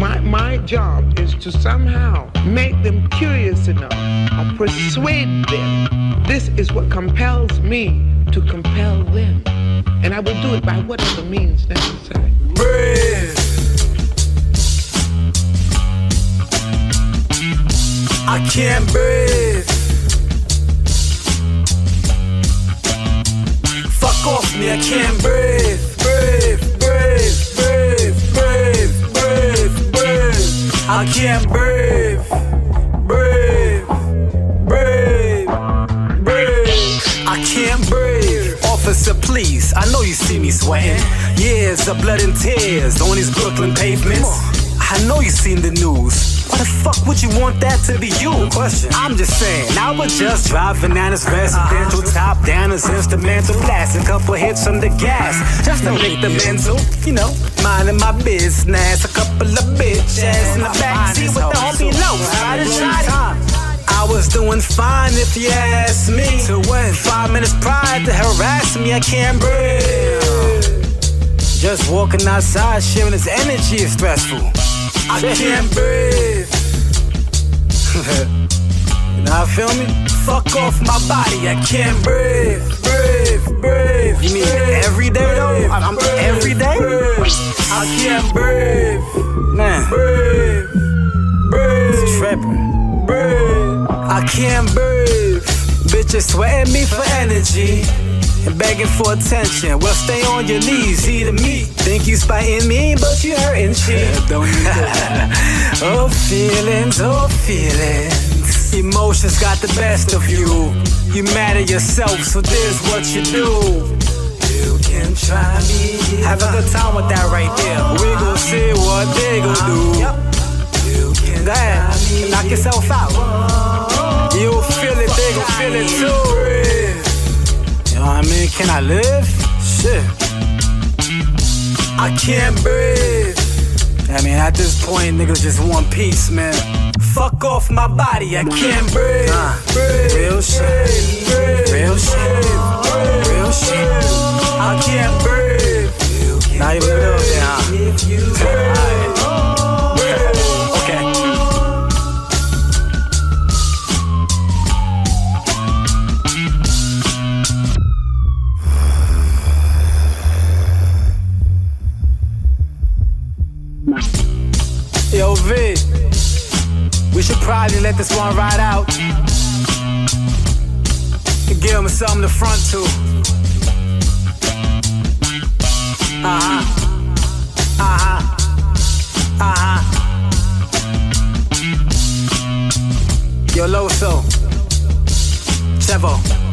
My, my job is to somehow make them curious enough or persuade them. This is what compels me to compel them. And I will do it by whatever means necessary. Breathe. I can't breathe. Fuck off me, I can't breathe. Breathe, I can't breathe. Breathe, breathe, breathe. I can't breathe. Officer, please, I know you see me sweating. Years of blood and tears on these Brooklyn pavements. I know you seen the news. Why the fuck would you want that to be you? Question. I'm just saying, I was just driving down this residential, top down his instrumental, a couple hits on the gas, just to make the mental, you know, minding my business. A couple of bitches in the backseat with the homie low, side to side. I was doing fine if you ask me. To when? Five minutes prior to harass me, I can't breathe. Just walking outside, sharing his energy is stressful. I can't breathe. you know, feel me? Fuck off my body, I can't breathe. Breathe, breathe. You mean every day though? I'm, I'm every day? I can't breathe. Man. Breathe. Breathe. It's tripping. Breathe. I can't breathe. Bitches sweating me for energy and begging for attention. Well, stay on your knees, eat a meat. Think you spiting me, but you hurting shit. Don't need that. oh, feelings, oh, feelings. Emotions got the best of you. You mad at yourself, so this what you do. You can try me. Have a good time with that right there. We gon' see what they gon' do. You can Go ahead, knock yourself out. You'll feel it, they gon' feel it too. You know what I? Live? Shit. I can't breathe. I mean, at this point, niggas just want peace, man. Fuck off my body, I can't breathe. Shit. Real shit. Real shit. Should probably let this one ride out. And give him something to front to. Uh huh. Uh huh. Uh huh. Yo, Loso. Chevo.